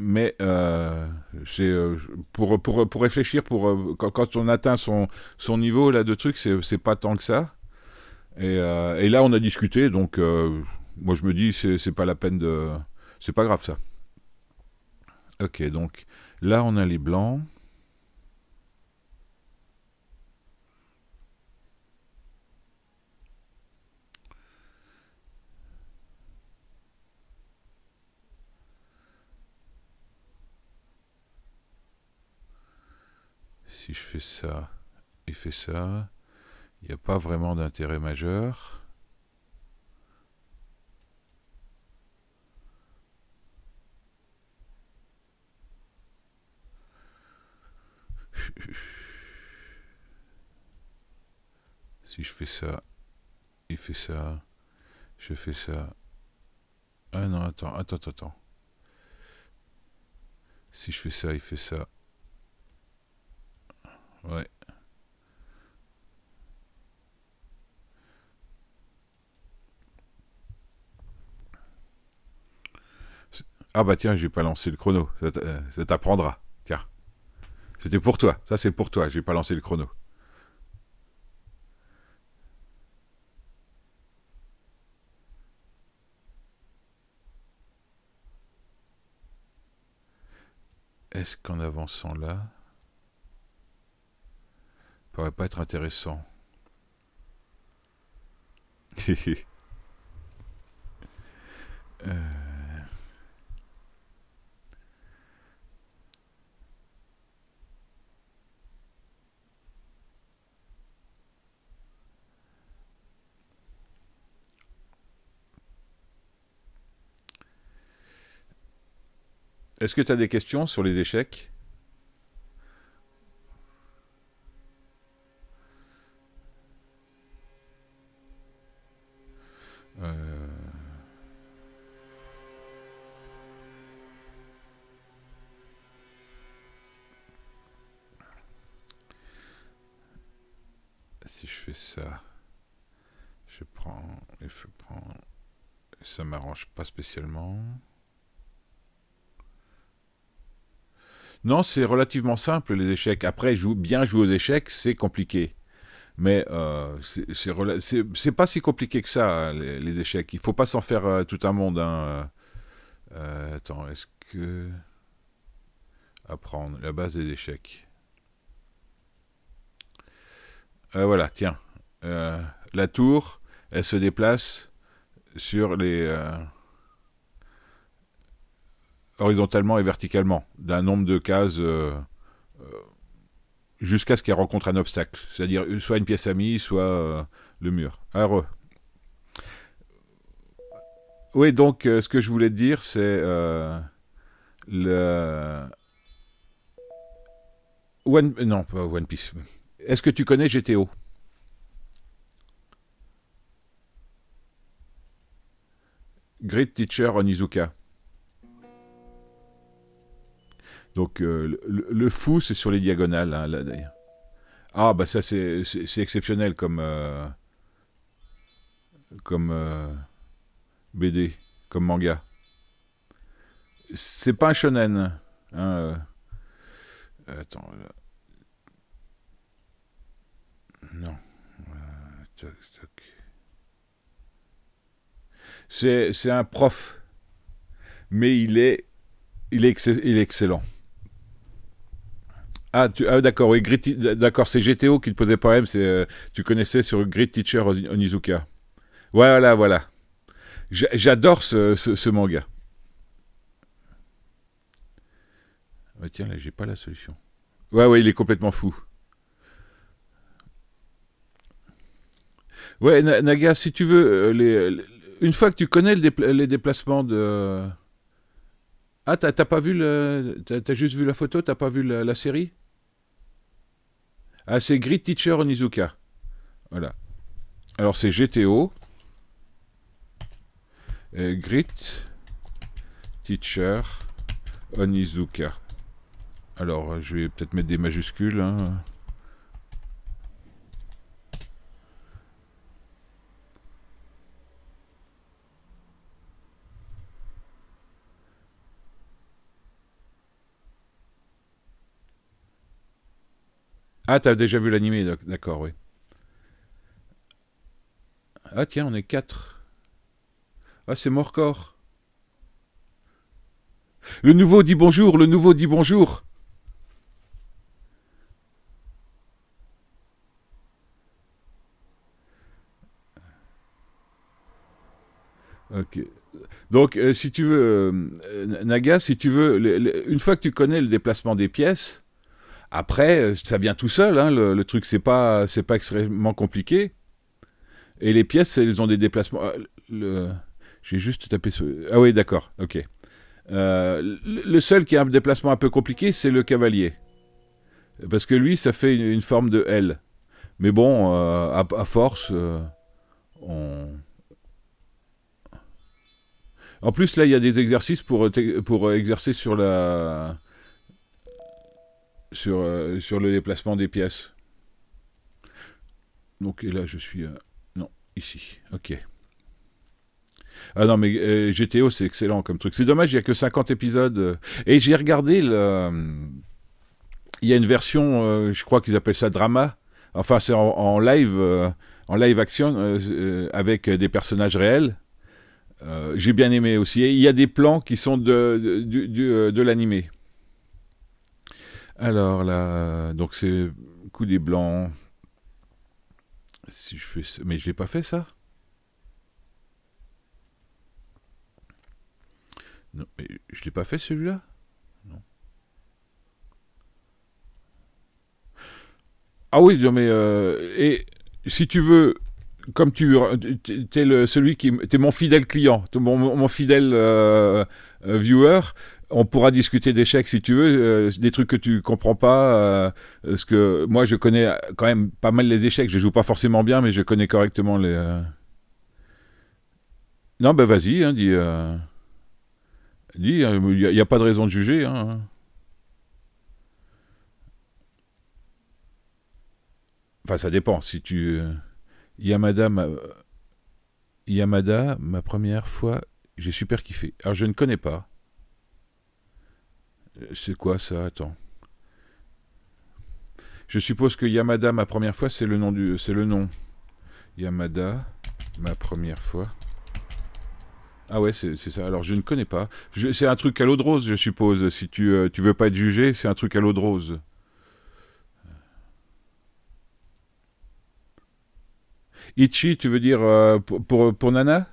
mais euh, euh, pour, réfléchir, pour, euh, quand, on atteint son, niveau là, de trucs, c'est pas tant que ça. Et, là, on a discuté, donc moi je me dis, c'est c'est pas la peine de. C'est pas grave ça. Ok, donc là, on a les blancs. Si je fais ça et fais ça, il n'y a pas vraiment d'intérêt majeur. Si je fais ça, il fait ça, je fais ça. Ah non, attends, attends, attends, attends. Si je fais ça, il fait ça. Ouais. Ah bah tiens, j'ai pas lancé le chrono. Ça euh, t'apprendra. Tiens. C'était pour toi. Ça c'est pour toi. J'ai pas lancé le chrono. Est-ce qu'en avançant là, pourrait pas être intéressant. Euh, Est-ce que tu as des questions sur les échecs Euh, Si je fais ça, je prends et je prends. Ça m'arrange pas spécialement. Non, c'est relativement simple les échecs. Après, bien jouer aux échecs, c'est compliqué. Mais euh, c'est pas si compliqué que ça, les, échecs. Il faut pas s'en faire euh, tout un monde. hein. Euh, attends, est-ce que... Apprendre la base des échecs? Voilà, tiens. La tour, elle se déplace sur les... horizontalement et verticalement, d'un nombre de cases euh, euh, jusqu'à ce qu'elle rencontre un obstacle. C'est-à-dire soit une pièce amie, soit euh, le mur. Oui, donc ce que je voulais te dire, c'est le One, non, One Piece. Est-ce que tu connais GTO Great Teacher Onizuka. Donc euh, le, le fou, c'est sur les diagonales. hein, là, ah bah ça c'est exceptionnel comme euh, comme euh, BD, comme manga. C'est pas un shonen. hein. Attends. Non. C'est un prof, mais il est il est, il est excellent. Ah, tu, ah d'accord, oui, d'accord, c'est GTO qui te posait problème, c'est, euh, tu connaissais sur Grid Teacher Oni- Onizuka. Voilà, voilà. J'a- J'adore ce, ce, manga. Ah, tiens, là, j'ai pas la solution. Ouais, ouais, il est complètement fou. Ouais, Na- Naga, si tu veux, euh, les, une fois que tu connais le dépla- les déplacements de... Ah, t'as pas vu le... T'as juste vu la photo, t'as pas vu la série? Ah, c'est Grid Teacher Onizuka. Voilà. Alors, c'est GTO. Grid Teacher Onizuka. Alors, je vais peut-être mettre des majuscules. hein. Ah, t'as déjà vu l'animé, d'accord, oui. Ah tiens, on est quatre. Ah, c'est Morcor. Le nouveau dit bonjour, le nouveau dit bonjour. Ok. Donc, euh, si tu veux, euh, Naga, si tu veux, une fois que tu connais le déplacement des pièces, après, euh, ça vient tout seul. Hein, le, truc, c'est pas, c'est pas extrêmement compliqué. Et les pièces, elles ont des déplacements. Le... J'ai juste tapé sur. Ah oui, d'accord. Ok. le seul qui a un déplacement un peu compliqué, c'est le cavalier, parce que lui, ça fait une, forme de L. Mais bon, à, à, force, on en plus, là, il y a des exercices pour, pour exercer sur la. Sur, euh, sur le déplacement des pièces. Donc, et là, je suis. Euh, non, ici. Ok. Ah non, mais euh, GTO, c'est excellent comme truc. C'est dommage, il n'y a que 50 épisodes. Et j'ai regardé le. Il y a une version, je crois qu'ils appellent ça drama. Enfin, c'est en, live, en live action, avec des personnages réels. J'ai bien aimé aussi. il y a des plans qui sont de, de, de, l'animé. Alors là, donc c'est coup des blancs. Si je fais ça, mais j'ai pas fait ça. Non, mais je l'ai pas fait celui-là? Non. Ah oui, non mais euh, et si tu veux comme tu es le, celui qui es mon fidèle client, mon, mon fidèle euh, euh, viewer, on pourra discuter d'échecs si tu veux, euh, des trucs que tu comprends pas. parce que moi, je connais quand même pas mal les échecs. Je joue pas forcément bien, mais je connais correctement les. Non, ben vas-y, hein, dis. dis, il hein, n'y a, pas de raison de juger. Hein. Enfin, ça dépend. Si tu. Yamada, ma... Yamada, ma première fois, j'ai super kiffé. Alors je ne connais pas. C'est quoi ça Attends. Je suppose que Yamada, ma première fois, c'est le nom du, c'est le nom. Yamada, ma première fois. Ah ouais, c'est ça. Alors je ne connais pas. C'est un truc à l'eau de rose, je suppose. Si tu, euh, tu veux pas être jugé, c'est un truc à l'eau de rose. Ichi, tu veux dire euh, pour, pour, Nana?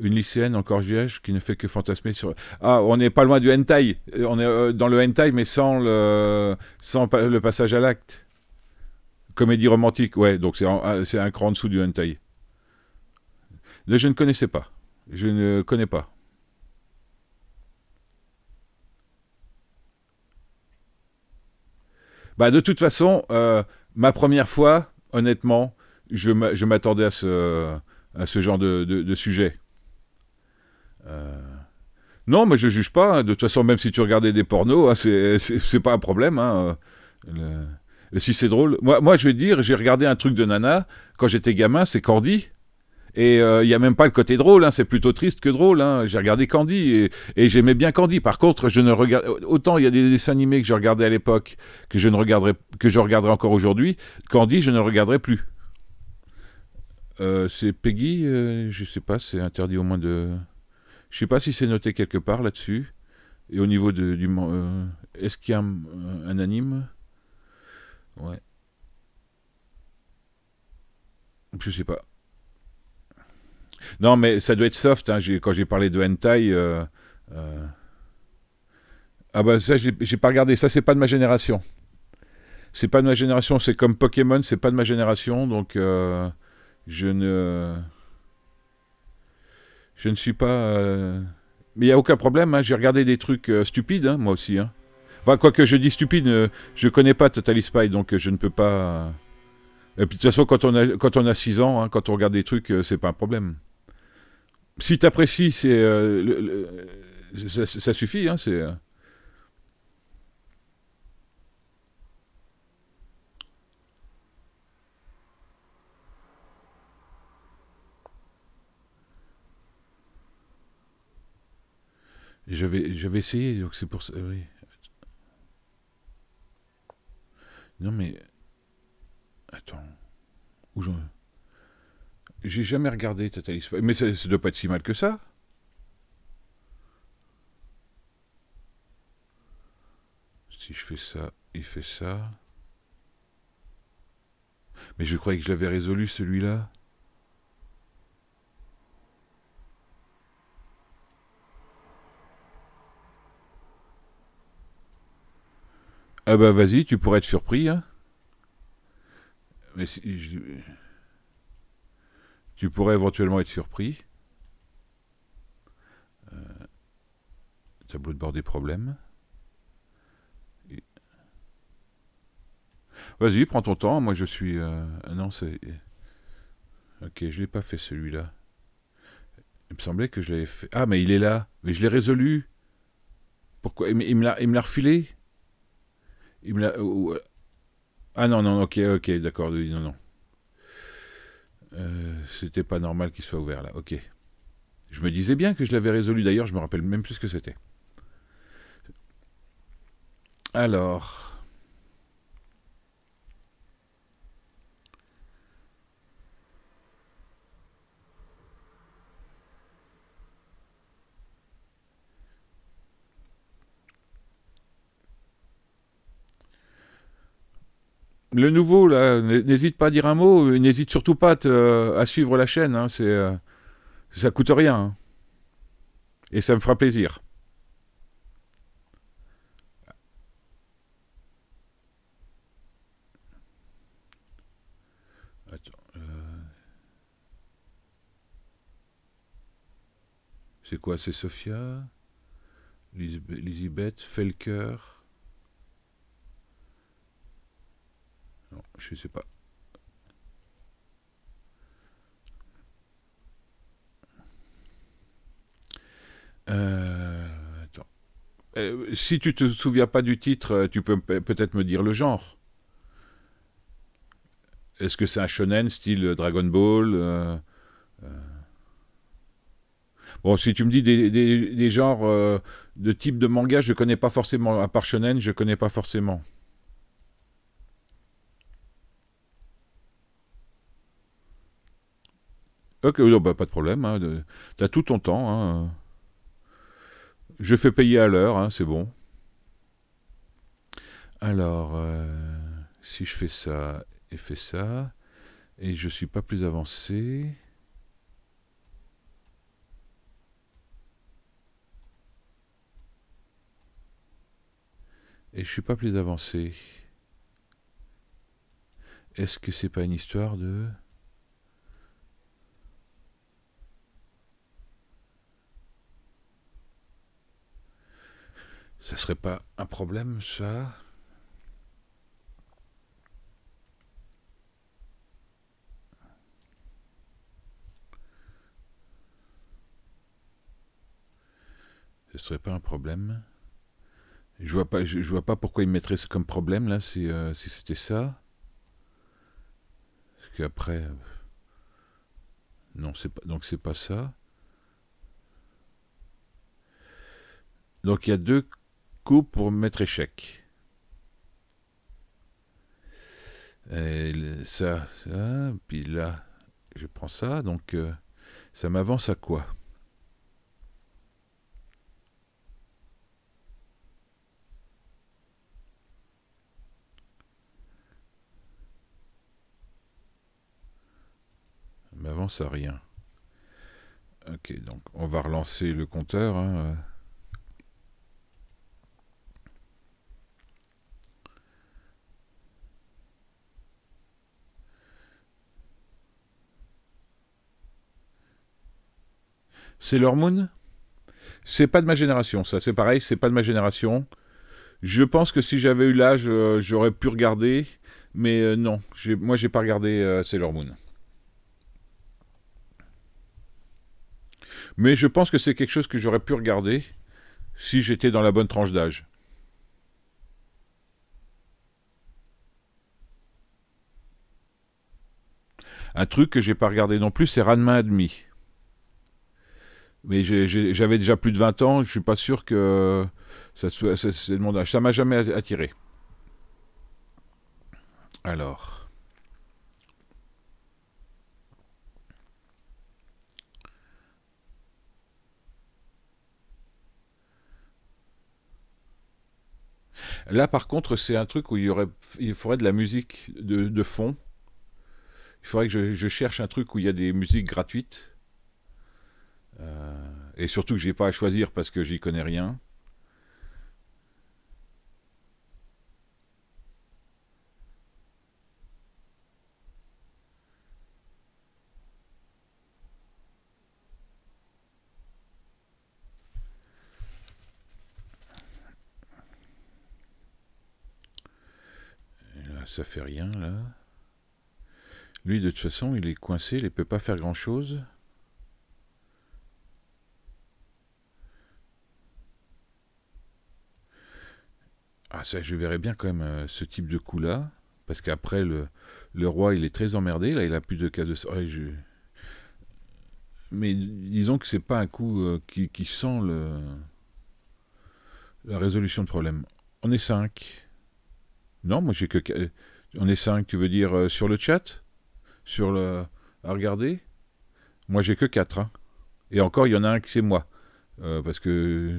Une lycéenne encore vierge qui ne fait que fantasmer sur. Ah, on n'est pas loin du hentai. Euh, on est euh, dans le hentai, mais sans le, sans le passage à l'acte. Comédie romantique, ouais, donc c'est un cran en dessous du hentai. Là, je ne connaissais pas. Je ne connais pas. Bah, de toute façon, ma première fois, honnêtement, je m'attendais à ce, à ce genre de, sujet. Euh, non, mais je juge pas. Hein. De toute façon, même si tu regardais des pornos, hein, c'est pas un problème. Hein. Si c'est drôle. Moi, je vais te dire, j'ai regardé un truc de Nana quand j'étais gamin, c'est Cordy. Et euh, il n'y a même pas le côté drôle, hein, c'est plutôt triste que drôle. J'ai regardé Candy et, j'aimais bien Candy. Par contre, je ne regarde autant il y a des dessins animés que je regardais à l'époque que je ne regarderai que je regarderai encore aujourd'hui. Candy, je ne regarderai plus. Euh, c'est Peggy, euh, je sais pas, c'est interdit au moins de. Je sais pas si c'est noté quelque part là-dessus. Et au niveau de, du. Est-ce qu'il y a un, anime? Ouais. Je sais pas. Non, mais ça doit être soft. Hein. Quand j'ai parlé de hentai. Euh, euh, ah bah ça, j'ai pas regardé. Ça, c'est pas de ma génération. C'est pas de ma génération. C'est comme Pokémon, c'est pas de ma génération. Donc, euh, je ne. Je ne suis pas. Mais il n'y a aucun problème. Hein. J'ai regardé des trucs stupides, hein, moi aussi. Enfin, quoi que je dis stupide, je connais pas Total Spy, donc je ne peux pas. Et puis de toute façon, quand on a, quand on a 6 ans, quand on regarde des trucs, c'est pas un problème si tu apprécies, c'est, euh, ça, suffit. Hein, c'est, euh. je vais, donc c'est pour ça. Oui. Non mais... Attends. Où j'en... J'ai jamais regardé Total Mais ça, ça doit pas être si mal que ça. Si je fais ça, il fait ça. Mais je croyais que je l'avais résolu celui-là. Ah bah vas-y, tu pourrais être surpris. Hein. Mais si, Tu pourrais éventuellement être surpris. Tableau de bord des problèmes. Vas-y, prends ton temps. Moi, je suis. Euh... Non, c'est. Ok, je l'ai pas fait celui-là. Il me semblait que je l'avais fait. Ah, mais il est là. Mais je l'ai résolu. Pourquoi? Il me l'a refilé? Il me ah non, non, ok, ok, d'accord, non, non. Euh, c'était pas normal qu'il soit ouvert là, ok. Je me disais bien que je l'avais résolu, d'ailleurs, je me rappelle même plus ce que c'était. Alors. Le nouveau, là, n'hésite pas à dire un mot, n'hésite surtout pas à, suivre la chaîne, hein, c'est, euh, ça coûte rien. Hein. Et ça me fera plaisir. Euh. C'est quoi C'est Sophia? Lisbeth Felker? Je sais pas. Euh. Euh, si tu te souviens pas du titre, euh, tu peux peut-être me dire le genre. Est-ce que c'est un shonen style Dragon Ball Bon, si tu me dis des, des genres de type de manga, je connais pas forcément. À part shonen, je connais pas forcément. Ok, bah, pas de problème. Hein, T'as tout ton temps. Hein. Je fais payer à l'heure, hein, c'est bon. Alors, euh, si je fais ça et fais ça, et je suis pas plus avancé. Et je suis pas plus avancé. Est-ce que c'est pas une histoire de... Ça serait pas un problème, ça? Ce serait pas un problème? Je vois pas, je, vois pas pourquoi il mettrait ça comme problème là, si, euh, si c'était ça. Parce qu'après, non, c'est pas, donc c'est pas ça. Donc il y a deux pour mettre échec. Et ça, ça, puis là, je prends ça, donc euh, ça m'avance à quoi? M'avance à rien. Ok, donc on va relancer le compteur. Hein. C'est Moon? C'est pas de ma génération, ça. C'est pareil, c'est pas de ma génération. Je pense que si j'avais eu l'âge, euh, j'aurais pu regarder. Mais euh, non, moi j'ai pas regardé euh, Sailor Moon. Mais je pense que c'est quelque chose que j'aurais pu regarder si j'étais dans la bonne tranche d'âge. Un truc que j'ai pas regardé non plus, c'est Ranma Admi. Mais j'avais déjà plus de 20 ans, je suis pas sûr que ça soit le monde. Ça m'a jamais attiré. Alors. Là, par contre, c'est un truc où il, y aurait, il faudrait de la musique de, fond. Il faudrait que je, cherche un truc où il y a des musiques gratuites. Euh, et surtout que je n'ai pas à choisir parce que j'y connais rien. ça fait rien là. Lui, de toute façon, il est coincé, il ne peut pas faire grand chose. Ah, ça, je verrais bien quand même euh, ce type de coup-là. Parce qu'après, le, le, roi, il est très emmerdé. Là, il a plus de cases de je... Mais disons que c'est pas un coup euh, qui, sent le... la résolution de problème. On est 5. Non, moi j'ai que. On est 5, tu veux dire euh, sur le chat? Sur le. À regarder? Moi j'ai que 4. Hein. Et encore, il y en a un qui c'est moi. Euh, parce que.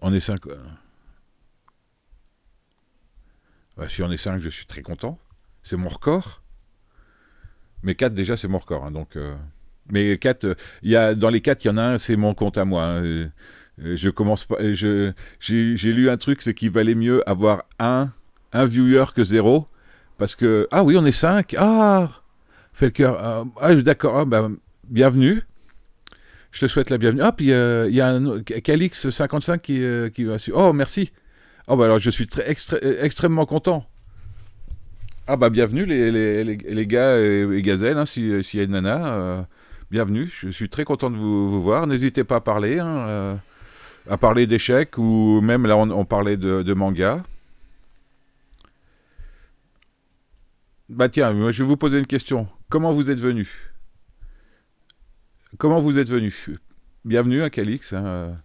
On est 5. Bah, si on est 5, je suis très content. C'est mon record. Mais 4 déjà, c'est mon record. Hein, donc. Euh, mais 4, il y a, dans les 4, il y en a un, c'est mon compte à moi. Hein, euh, je commence pas. J'ai, lu un truc, c'est qu'il valait mieux avoir un, un viewer que zéro. Parce que. Ah oui, on est cinq. Ah Fait le cœur. Ah, d'accord. Ah, ben, bienvenue. Je te souhaite la bienvenue. Ah, puis euh, il y a un Calix55 qui, euh, qui va Oh, merci. Oh, bah alors je suis très, extrêmement content. Ah, bah bienvenue les, les, les, gars et, gazelles, hein, s'il y a une nana. bienvenue. Je suis très content de vous, voir. N'hésitez pas à parler. Hein, à parler d'échecs ou même là on, parlait de, manga. Bah tiens, je vais vous poser une question. Comment vous êtes venu Comment vous êtes venu Bienvenue à Calix. Hein.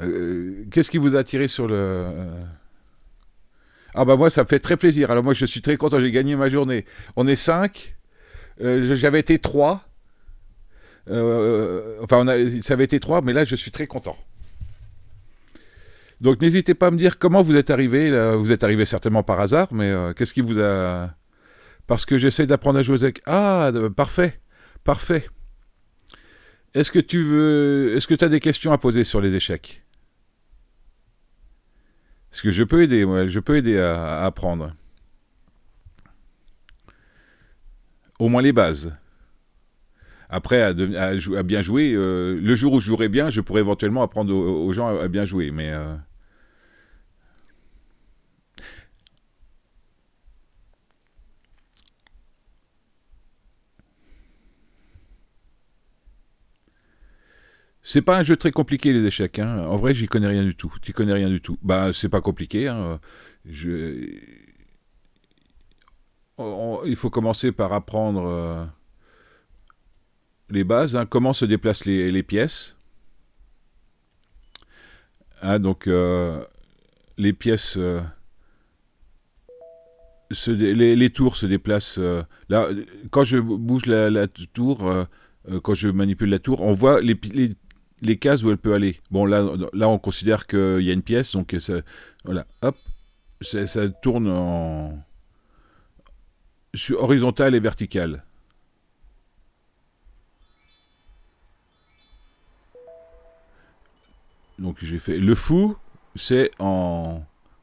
Euh, qu'est-ce qui vous a attiré sur le... Euh? Ah bah moi ça me fait très plaisir. Alors moi je suis très content, j'ai gagné ma journée. On est 5. Euh, j'avais été 3. enfin ça avait été 3, mais là je suis très content. Donc n'hésitez pas à me dire comment vous êtes arrivé. Vous êtes arrivé certainement par hasard, mais euh, qu'est-ce qui vous a... Parce que j'essaie d'apprendre à jouer avec... Ah, parfait, parfait. Est-ce que tu veux... Est-ce que tu as des questions à poser sur les échecs? Est-ce que je peux aider, moi, je peux aider à, apprendre. Au moins les bases. Après, à, bien jouer, euh, le jour où je jouerai bien, je pourrais éventuellement apprendre aux, gens à, bien jouer. Mais euh, C'est pas un jeu très compliqué les échecs. Hein. En vrai, j'y connais rien du tout. Tu connais rien du tout. Bah, c'est pas compliqué. Hein. Il faut commencer par apprendre euh, les bases. Hein. Comment se déplacent les, pièces. donc, euh, les pièces. Euh, les, tours se déplacent. là, quand je bouge la, tour, quand je manipule la tour, on voit les, les, les cases où elle peut aller. Bon, là, on considère qu'il y a une pièce, donc ça, voilà, hop, ça, tourne en horizontal et vertical. Donc j'ai fait le fou, c'est en,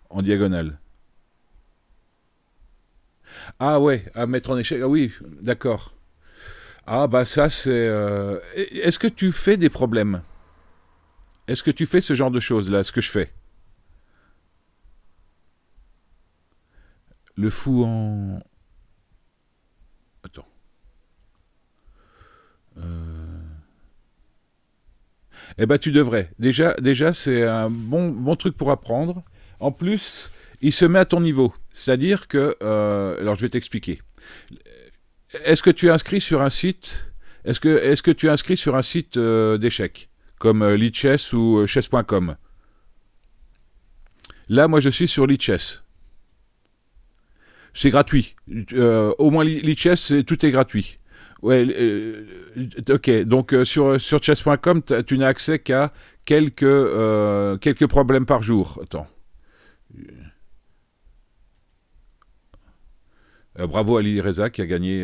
en diagonale. Ah ouais, à mettre en échec. Ah oui, d'accord. Ah bah ça c'est... Euh, est-ce que tu fais des problèmes? Est-ce que tu fais ce genre de choses là, ce que je fais? Le fou en... Attends. Euh... Eh ben tu devrais. Déjà, déjà c'est un bon, truc pour apprendre. En plus, il se met à ton niveau. C'est-à-dire que... Euh, alors je vais t'expliquer est-ce que tu es inscrit sur un site Est-ce que, tu es sur un site euh, d'échecs comme euh, Lichess ou euh, chess.com Là, moi, je suis sur Lichess. C'est gratuit. au moins, l'e-chess, tout est gratuit. Ouais, ok. Donc, sur, sur chess.com, tu n'as accès qu'à quelques, quelques problèmes par jour. Attends. Bravo Ali Reza qui a gagné.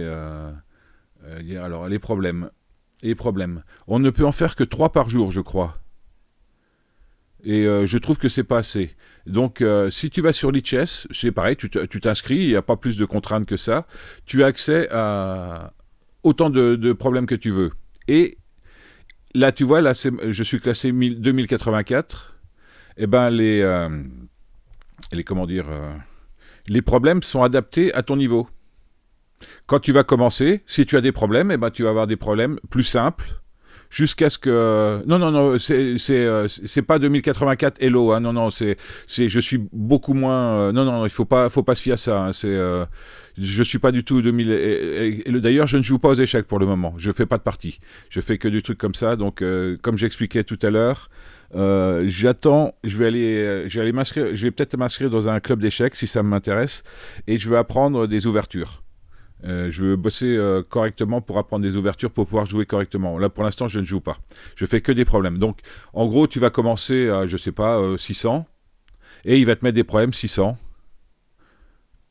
alors, les problèmes. Les problèmes. On ne peut en faire que trois par jour, je crois. Et euh, je trouve que c'est pas assez. Donc, euh, si tu vas sur l'ICHES, c'est pareil, tu t'inscris, il n'y a pas plus de contraintes que ça. Tu as accès à autant de, problèmes que tu veux. Et là, tu vois, là, je suis classé 2084. Eh ben, les, euh, les comment dire, les problèmes sont adaptés à ton niveau. Quand tu vas commencer, si tu as des problèmes, eh ben, tu vas avoir des problèmes plus simples jusqu'à ce que non non non c'est c'est euh, pas 2084 hello hein, non non c'est c'est je suis beaucoup moins euh, non non il faut pas faut pas se fier à ça hein, c'est euh, je suis pas du tout 2000 et, d'ailleurs je ne joue pas aux échecs pour le moment je fais pas de partie je fais que du truc comme ça donc comme j'expliquais tout à l'heure j'attends, je vais aller, je vais aller m'inscrire, je vais peut-être m'inscrire dans un club d'échecs si ça m'intéresse, et je vais apprendre des ouvertures. Euh, je veux bosser euh, correctement pour apprendre des ouvertures pour pouvoir jouer correctement. Là, pour l'instant, je ne joue pas. Je fais que des problèmes. Donc, en gros, tu vas commencer à, je sais pas, 600, euh, et il va te mettre des problèmes 600.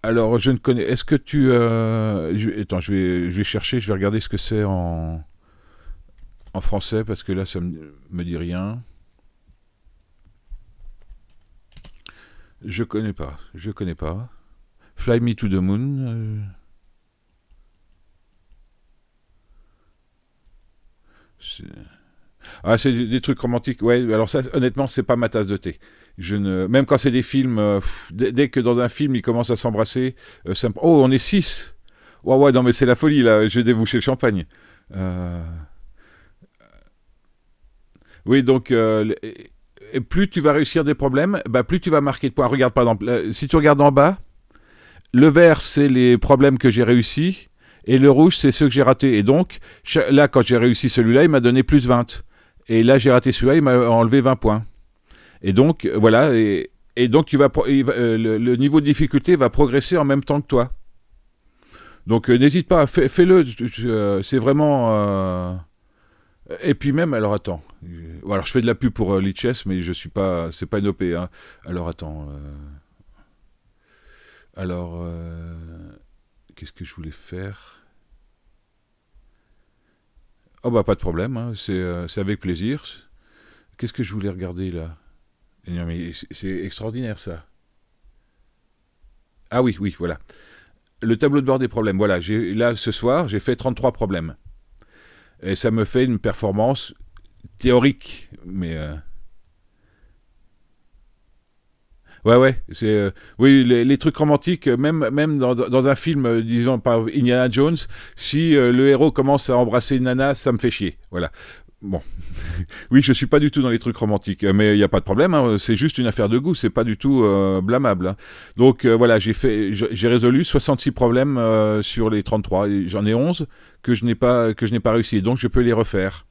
Alors, je ne connais. Est-ce que tu. Attends, je vais, je vais chercher, je vais regarder ce que c'est en. En français, parce que là, ça me, me dit rien. Je connais pas. Je connais pas. Fly Me to the Moon. Ah, c'est des, trucs romantiques. Ouais, alors ça, honnêtement, c'est pas ma tasse de thé. Je ne, même quand c'est des films, euh, dès, que dans un film ils commencent à s'embrasser, euh, oh, on est six. Ouais, ouais, non, mais c'est la folie là. Je vais déboucher le champagne. Euh, oui, donc plus tu vas réussir des problèmes, bah, plus tu vas marquer de points. Regarde par exemple, si tu regardes en bas, le vert c'est les problèmes que j'ai réussi et le rouge, c'est ceux que j'ai ratés. Et donc, là, quand j'ai réussi celui-là, il m'a donné plus 20. Et là, j'ai raté celui-là, il m'a enlevé 20 points. Et donc, voilà. Et, donc, tu vas, euh, le, niveau de difficulté va progresser en même temps que toi. Donc, euh, n'hésite pas, fais-le. Euh, c'est vraiment. Et puis même, alors attends. Alors, je fais de la pub pour Lichess, mais je suis pas. C'est pas une OP. Hein. Alors, attends. Alors. Qu'est-ce que je voulais faire? Oh bah pas de problème, hein. euh, c'est avec plaisir. Qu'est-ce que je voulais regarder là? Non mais c'est extraordinaire ça. Ah oui, oui, voilà. Le tableau de bord des problèmes. Voilà, là ce soir, j'ai fait 33 problèmes. Et ça me fait une performance théorique, mais... Euh, Ouais, ouais. C'est euh, oui, les, trucs romantiques, même même dans, dans un film, euh, disons par Indiana Jones, si le héros commence à embrasser une nana, ça me fait chier. Voilà. Bon, oui, je suis pas du tout dans les trucs romantiques, mais il n'y a pas de problème. Hein. c'est juste une affaire de goût, c'est pas du tout blâmable. Hein. Donc voilà, j'ai fait, j'ai résolu 66 problèmes sur les 33. J'en ai 11 que je n'ai pas que je n'ai pas réussi, donc je peux les refaire.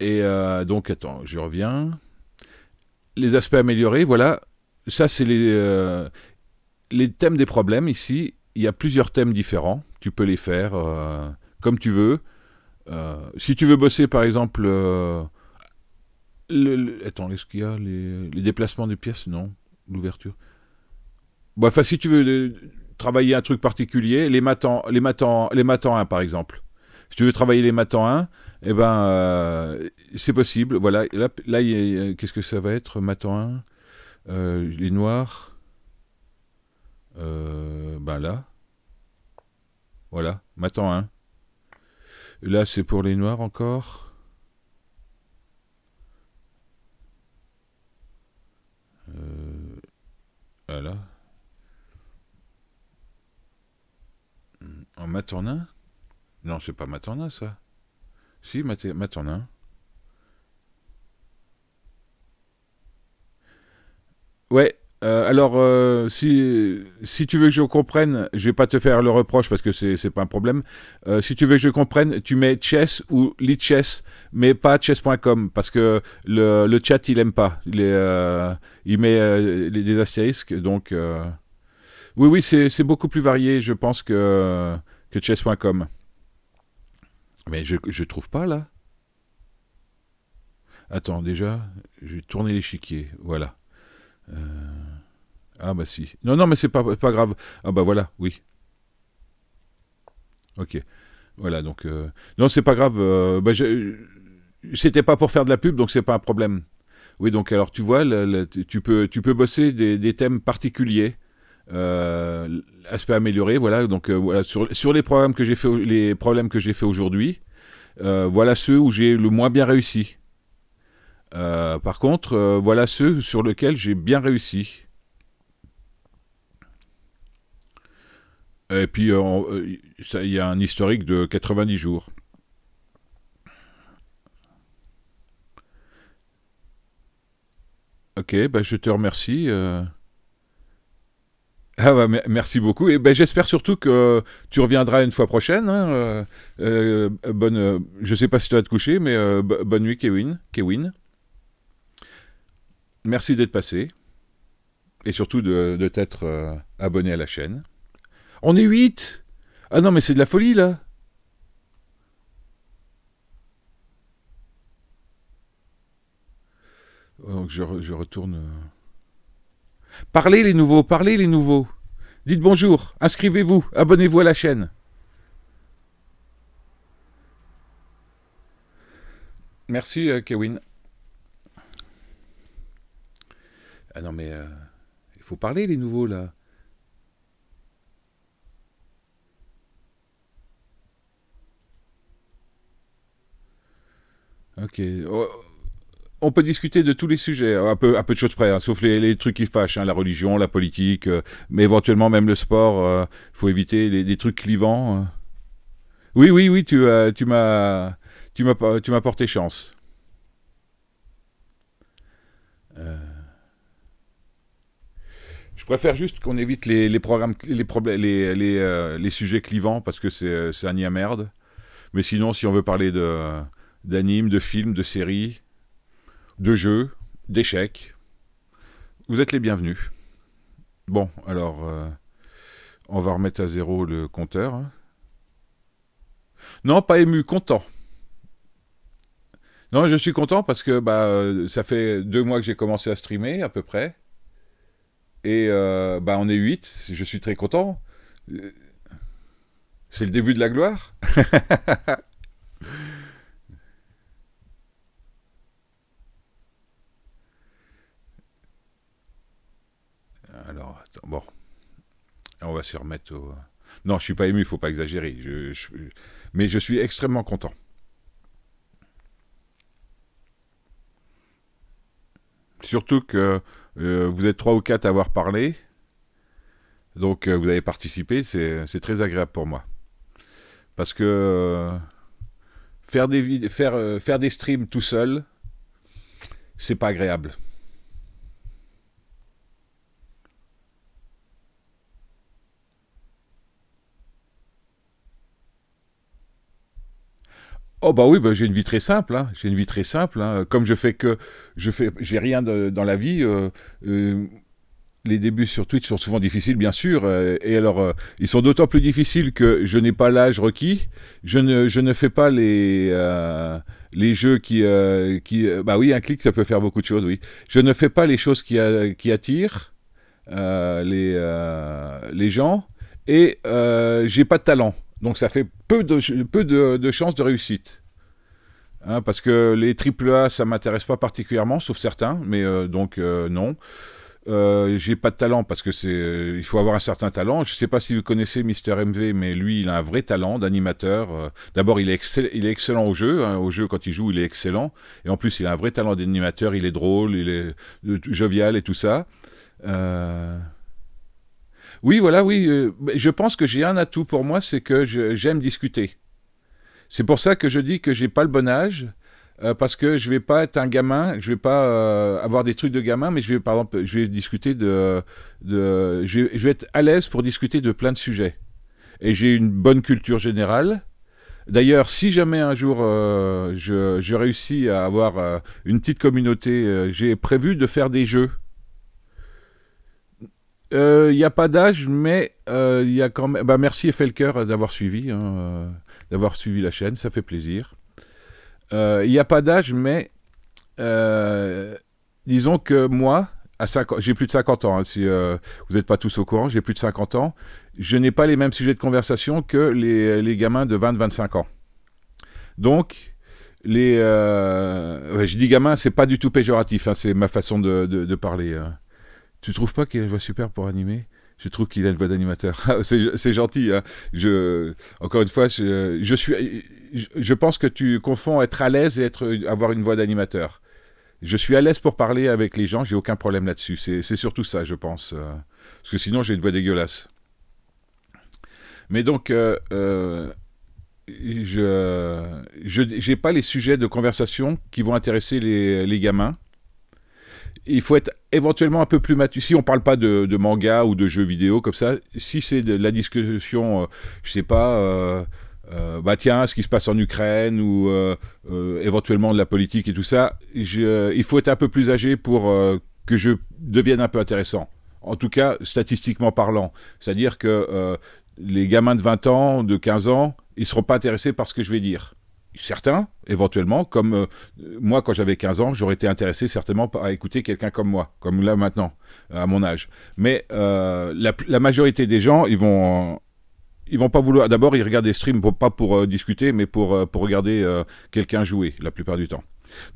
Et donc attends, je reviens. Les aspects améliorés, voilà ça, c'est les, euh, les thèmes des problèmes ici. Il y a plusieurs thèmes différents. Tu peux les faire euh, comme tu veux. Euh, si tu veux bosser, par exemple, le, attends, est-ce qu'il y a les, déplacements des pièces? Non, l'ouverture. Bon, enfin, si tu veux travailler un truc particulier, les matins, les matins, les matins 1, par exemple. Si tu veux travailler les matins 1, eh ben, c'est possible. Voilà. Là, qu'est-ce que ça va être, matin 1 euh, les noirs, euh, ben là, voilà, m'attends hein. Là, c'est pour les noirs encore? Euh, voilà. En maternin Non, c'est pas maternin ça. Si, maternin. Ouais. Euh, alors, euh, si, si tu veux que je comprenne, je vais pas te faire le reproche parce que c'est pas un problème. Euh, si tu veux que je comprenne, tu mets chess ou chess, mais pas chess.com parce que le, le, chat il aime pas. Il, il met des astérisques, donc Oui, oui, c'est beaucoup plus varié, je pense, que, que chess.com. Mais je ne trouve pas là. Attends, déjà, je vais tourner l'échiquier. Voilà. Euh, ah bah si. Non, non, mais c'est pas, pas grave. Ah bah voilà, oui. Ok. Voilà, donc... Euh, non, c'est pas grave. Euh, bah, C'était pas pour faire de la pub, donc c'est pas un problème. Oui, donc alors tu vois, tu, peux, tu peux bosser des, thèmes particuliers. Aspect amélioré, voilà. Donc voilà, sur, sur les que j'ai fait, les problèmes que j'ai fait aujourd'hui, voilà ceux où j'ai le moins bien réussi. Euh, par contre, euh, voilà ceux sur lesquels j'ai bien réussi. Et puis, euh, il y a un historique de 90 jours. Ok, bah, je te remercie. Ah bah, merci beaucoup. Et ben, j'espère surtout que tu reviendras une fois prochaine. Hein. bonne, je sais pas si tu vas te coucher, mais bonne nuit, Kevin. Kevin. Merci d'être passé. Et surtout de, t'être euh, abonné à la chaîne. On est 8 Ah non, mais c'est de la folie, là Donc je, je retourne... Parlez les nouveaux, parlez les nouveaux. Dites bonjour, inscrivez-vous, abonnez-vous à la chaîne. Merci euh, Kevin. Ah non, mais euh, il faut parler, les nouveaux, là. Ok. Oh, on peut discuter de tous les sujets, un peu, peu de choses près, hein, sauf les, trucs qui fâchent, hein, la religion, la politique, euh, mais éventuellement même le sport. Il euh, faut éviter les, trucs clivants. Oui, oui, oui, tu, tu m'as, tu m'as, tu m'as porté chance. Euh... Je préfère juste qu'on évite les, programmes, les, problèmes, les, les, euh, les, sujets clivants parce que c'est un nid à merde. Mais sinon, si on veut parler de d'animes, de films, de séries, de jeux, d'échecs, vous êtes les bienvenus. Bon, alors, euh, on va remettre à zéro le compteur. Hein. Non, pas ému, content. Non, je suis content parce que bah, euh, ça fait deux mois que j'ai commencé à streamer à peu près. Et euh, bah, on est 8, je suis très content. C'est le début de la gloire. Alors, attends, bon. On va se remettre au... Non, je suis pas ému, il faut pas exagérer. Mais je suis extrêmement content. Surtout que euh, vous êtes trois ou quatre à avoir parlé. Donc euh, vous avez participé, c'est très agréable pour moi. Parce que euh, faire, des faire, faire des streams tout seul, c'est pas agréable. Oh bah oui, bah j'ai une vie très simple. Hein. J'ai une vie très simple. Hein. Comme je fais que je fais, j'ai rien dans la vie. Euh, euh, les débuts sur Twitch sont souvent difficiles, bien sûr. Euh, et alors, ils sont d'autant plus difficiles que je n'ai pas l'âge requis. Je ne, je ne fais pas les les jeux qui, qui, bah oui, un clic, ça peut faire beaucoup de choses. Oui, je ne fais pas les choses qui, qui attirent les les gens. Et j'ai pas de talent. Donc ça fait peu de, de, chances de réussite. Hein, parce que les AAA, ça m'intéresse pas particulièrement, sauf certains, mais euh, donc euh, non. Euh, j'ai pas de talent parce que c'est, il faut avoir un certain talent. Je sais pas si vous connaissez Mister MV, mais lui, il a un vrai talent d'animateur. D'abord, il est, il est excellent au jeu. Hein. au jeu, quand il joue, il est excellent. Et en plus, il a un vrai talent d'animateur. Il est drôle, il est jovial et tout ça. Euh, oui, voilà, oui. Euh, je pense que j'ai un atout pour moi, c'est que j'aime discuter. C'est pour ça que je dis que j'ai pas le bon âge, euh, parce que je vais pas être un gamin, je vais pas euh, avoir des trucs de gamin, mais je vais, par exemple, je vais discuter de, je, vais, être à l'aise pour discuter de plein de sujets. Et j'ai une bonne culture générale. D'ailleurs, si jamais un jour je, réussis à avoir une petite communauté, j'ai prévu de faire des jeux Il n'y a pas d'âge, mais il y a quand même. Bah, merci Felker d'avoir suivi, hein, d'avoir suivi la chaîne, ça fait plaisir. Il n'y a pas d'âge, mais disons que moi, j'ai plus de 50 ans, hein, si vous n'êtes pas tous au courant, j'ai plus de 50 ans. Je n'ai pas les mêmes sujets de conversation que les, gamins de 20-25 ans. Donc, les, euh, je dis gamin, c'est pas du tout péjoratif, hein, c'est ma façon de, parler. Tu trouves pas qu'il a une voix super pour animer? Je trouve qu'il a une voix d'animateur. c'est gentil. Hein. Je, encore une fois, je, je, suis, je pense que tu confonds être à l'aise et être, avoir une voix d'animateur. Je suis à l'aise pour parler avec les gens, j'ai aucun problème là-dessus. C'est surtout ça, je pense. Euh, parce que sinon, j'ai une voix dégueulasse. Mais donc, euh, je n'ai pas les sujets de conversation qui vont intéresser les, les, gamins. Il faut être éventuellement un peu plus mature. Si on parle pas de, manga ou de jeux vidéo comme ça, si c'est de la discussion, euh, je sais pas, euh, euh, bah tiens, ce qui se passe en Ukraine ou éventuellement de la politique et tout ça, il faut être un peu plus âgé pour que je devienne un peu intéressant. En tout cas, statistiquement parlant. C'est-à-dire que les gamins de 20 ans, de 15 ans, ils ne seront pas intéressés par ce que je vais dire. Certains, éventuellement, comme euh, moi quand j'avais 15 ans, j'aurais été intéressé certainement à écouter quelqu'un comme moi, comme là maintenant, à mon âge. Mais euh, la, majorité des gens, ils vont, ils vont pas vouloir. D'abord, ils regardent des streams pas pour euh, discuter, mais pour, pour regarder quelqu'un jouer la plupart du temps.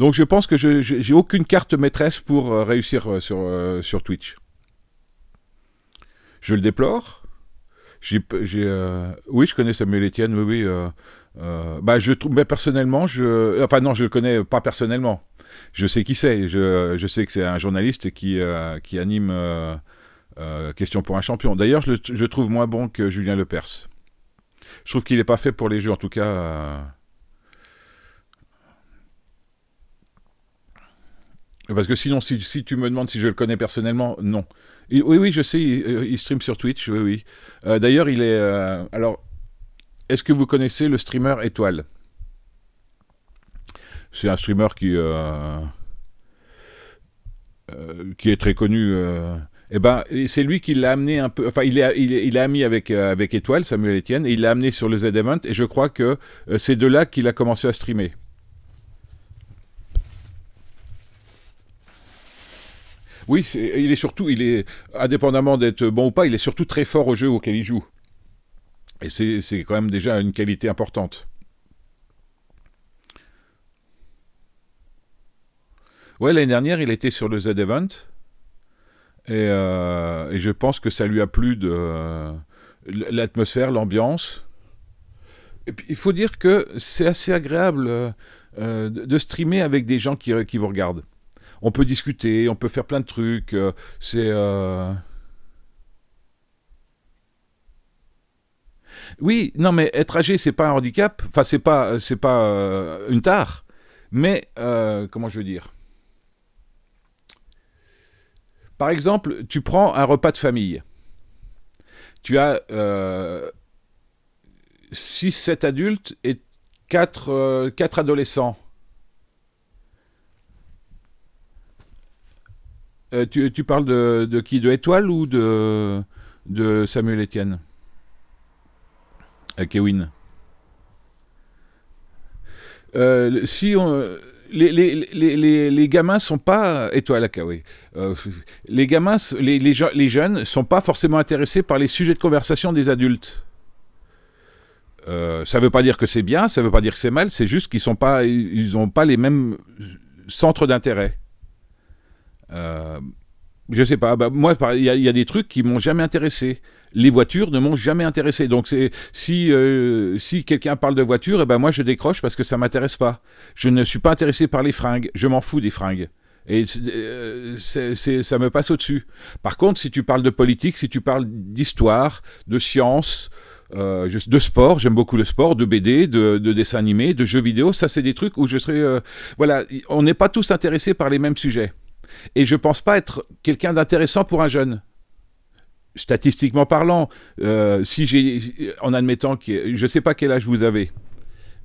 Donc je pense que je n'ai aucune carte maîtresse pour réussir sur, sur Twitch. Je le déplore, j'ai, oui, je connais Samuel Etienne, oui, oui. Euh, euh, bah, je trouve, mais personnellement, je, enfin non, je le connais pas personnellement. Je sais qui c'est. Je, je sais que c'est un journaliste qui, qui anime Question pour un champion. D'ailleurs, je, je trouve moins bon que Julien Lepers. Je trouve qu'il n'est pas fait pour les jeux, en tout cas. Parce que sinon, si, si, tu me demandes si je le connais personnellement, non oui, oui, je sais, il, stream sur Twitch, oui, oui. Euh, d'ailleurs, il est... Euh, alors, est-ce que vous connaissez le streamer Étoile? C'est un streamer qui... Euh, qui est très connu... Eh ben, c'est lui qui l'a amené un peu. Enfin, il est, il, ami avec avec Étoile, Samuel Etienne, et il l'a amené sur le Z Event. Et je crois que c'est de là qu'il a commencé à streamer. Oui, il est surtout, il est, indépendamment d'être bon ou pas, il est surtout très fort au jeu auquel il joue. Et c'est quand même déjà une qualité importante. Ouais, l'année dernière, il était sur le Z-Event. Euh, et, je pense que ça lui a plu de l'atmosphère, l'ambiance. Et il faut dire que c'est assez agréable euh, de streamer avec des gens qui, qui vous regardent on peut discuter, on peut faire plein de trucs. Euh, c'est. Oui, non, mais être âgé, c'est pas un handicap. Enfin, c'est pas, c'est pas euh, une tare. Mais comment je veux dire? Par exemple, tu prends un repas de famille. Tu as 6-7 adultes et 4, 4 adolescents. Euh, tu, parles de, qui? De Étoile ou de Samuel Etienne? Euh, Kevin. Euh, si on, les, les, les, gamins sont pas étoile à euh, les gamins, les, les, les jeunes sont pas forcément intéressés par les sujets de conversation des adultes. ça veut pas dire que c'est bien, ça veut pas dire que c'est mal, c'est juste qu'ils sont pas, ils ont pas les mêmes centres d'intérêt. Euh, je sais pas. Bah, moi, il y, a des trucs qui m'ont jamais intéressé. Les voitures ne m'ont jamais intéressé. Donc, c'est si euh, si quelqu'un parle de voiture, eh ben moi je décroche parce que ça m'intéresse pas. Je ne suis pas intéressé par les fringues. Je m'en fous des fringues. Et euh, ça me passe au-dessus. Par contre, si tu parles de politique, si tu parles d'histoire, de science, euh, de sport, j'aime beaucoup le sport, de BD, de, de dessins animés, de jeux vidéo, ça c'est des trucs où je serais... Euh, voilà, on n'est pas tous intéressés par les mêmes sujets. Et je pense pas être quelqu'un d'intéressant pour un jeune. Statistiquement parlant, euh, si j'ai, en admettant que je sais pas quel âge vous avez,